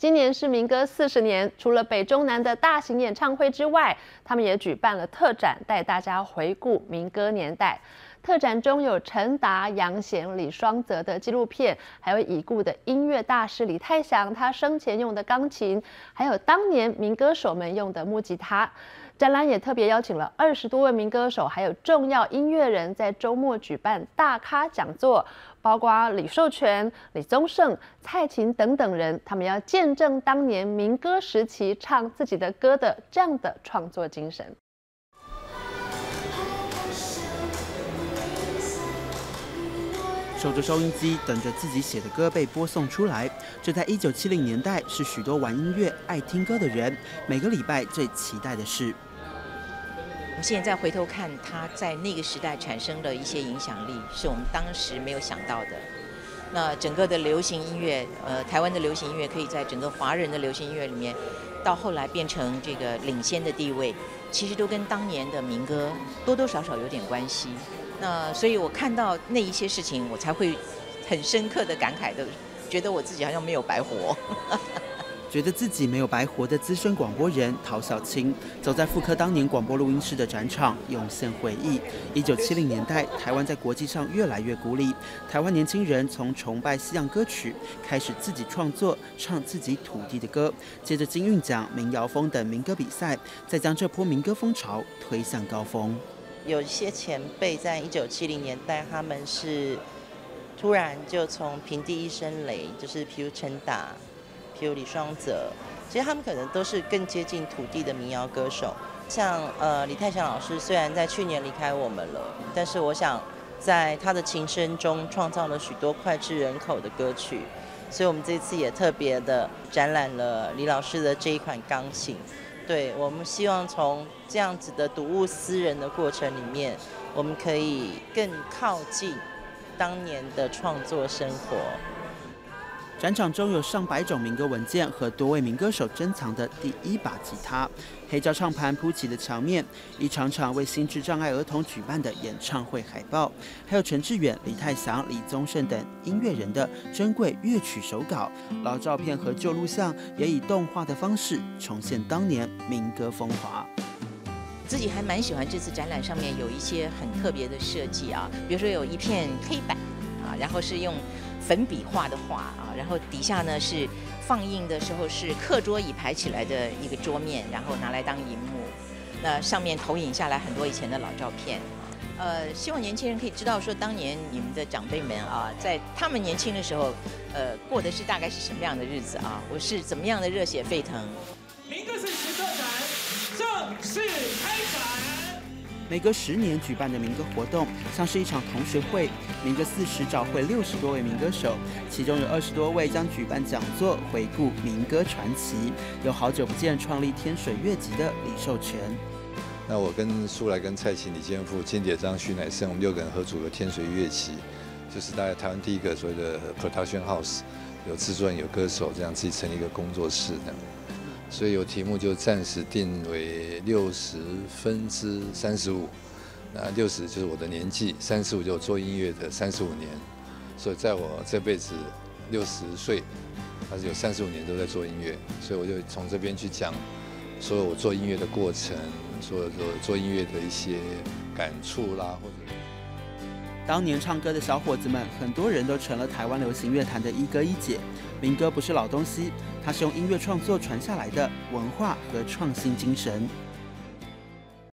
今年是民歌四十年，除了北中南的大型演唱会之外，他们也举办了特展，带大家回顾民歌年代。特展中有陈达、杨贤、李双泽的纪录片，还有已故的音乐大师李泰祥他生前用的钢琴，还有当年民歌手们用的木吉他。展览也特别邀请了二十多位民歌手，还有重要音乐人，在周末举办大咖讲座，包括李寿全、李宗盛、蔡琴等等人，他们要见证当年民歌时期唱自己的歌的这样的创作精神。守着收音机，等着自己写的歌被播送出来。这在一九七零年代，是许多玩音乐、爱听歌的人每个礼拜最期待的事。我们现在回头看，他在那个时代产生的一些影响力，是我们当时没有想到的。那整个的流行音乐，呃，台湾的流行音乐可以在整个华人的流行音乐里面，到后来变成这个领先的地位，其实都跟当年的民歌多多少少有点关系。那所以我看到那一些事情，我才会很深刻的感慨的，觉得我自己好像没有白活。觉得自己没有白活的资深广播人陶小青，走在复刻当年广播录音室的展场，涌现回忆。一九七零年代，台湾在国际上越来越孤立，台湾年轻人从崇拜西洋歌曲，开始自己创作，唱自己土地的歌。接着金韵奖、民谣风等民歌比赛，再将这波民歌风潮推向高峰。有一些前辈在一九七零年代，他们是突然就从平地一声雷，就是譬如陈达。有李双泽，其实他们可能都是更接近土地的民谣歌手。像呃李泰祥老师，虽然在去年离开我们了，但是我想在他的琴声中创造了许多脍炙人口的歌曲。所以我们这次也特别的展览了李老师的这一款钢琴。对我们希望从这样子的睹物思人的过程里面，我们可以更靠近当年的创作生活。展场中有上百种民歌文件和多位民歌手珍藏的第一把吉他，黑胶唱盘铺起的墙面，一场场为心智障碍儿童举办的演唱会海报，还有陈志远、李泰祥、李宗盛等音乐人的珍贵乐曲手稿、老照片和旧录像，也以动画的方式重现当年民歌风华。自己还蛮喜欢这次展览上面有一些很特别的设计啊，比如说有一片黑板啊，然后是用。粉笔画的画啊，然后底下呢是放映的时候是课桌椅排起来的一个桌面，然后拿来当荧幕。那上面投影下来很多以前的老照片。呃，希望年轻人可以知道说，当年你们的长辈们啊，在他们年轻的时候，呃，过的是大概是什么样的日子啊？我是怎么样的热血沸腾？名字是时刻展正式。每隔十年举办的民歌活动，像是一场同学会。民歌四十找会六十多位民歌手，其中有二十多位将举办讲座，回顾民歌传奇。有好久不见创立天水乐集的李寿全。那我跟苏来、跟蔡琴、李建富、金铁章、徐乃盛，我们六个人合组了天水乐集，就是大概台湾第一个所谓的 production house，有制作人、有歌手，这样自己成立一个工作室的。所以有题目就暂时定为六十分之三十五，那六十就是我的年纪，三十五就做音乐的三十五年，所以在我这辈子六十岁，还是有三十五年都在做音乐，所以我就从这边去讲，所有我做音乐的过程，所有做做音乐的一些感触啦，或者当年唱歌的小伙子们，很多人都成了台湾流行乐坛的一哥一姐。民歌不是老东西，它是用音乐创作传下来的文化和创新精神。